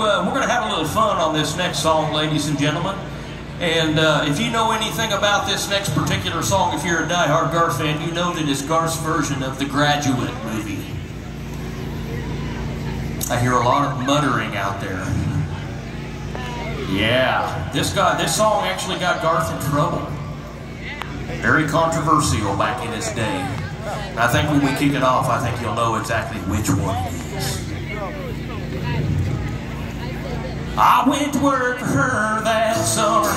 uh, we're gonna have a little fun on this next song, ladies and gentlemen. And uh, if you know anything about this next particular song, if you're a die-hard Garth fan, you know that it's Garth's version of the Graduate movie. I hear a lot of muttering out there. Yeah, this guy, this song actually got Garth in trouble. Very controversial back in his day. I think when we kick it off, I think you'll know exactly which one it is. I went to work for her that summer.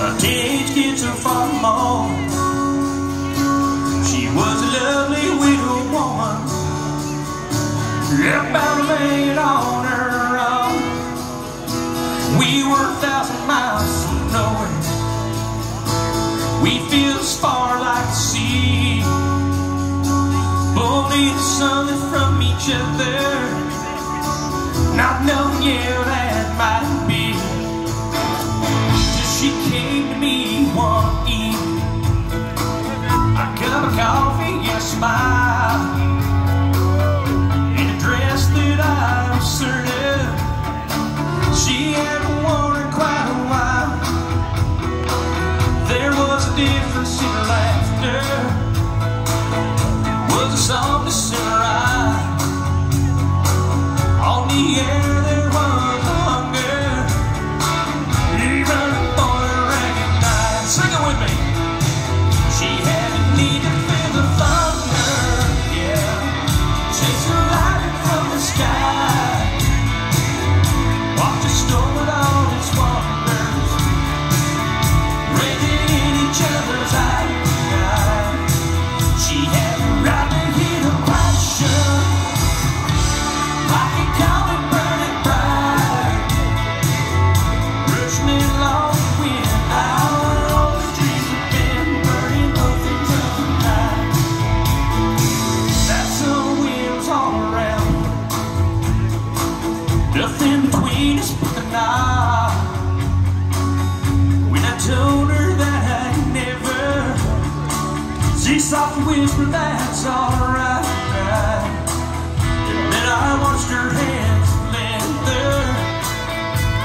A teenage kid so far from home. She was a lovely widow woman. To lay it on her own. We were a thousand miles from nowhere. We feel as far like the sea. Only the sun is from each other. Difference in her laughter. Was a softness in her She had she softly whispered, "That's alright."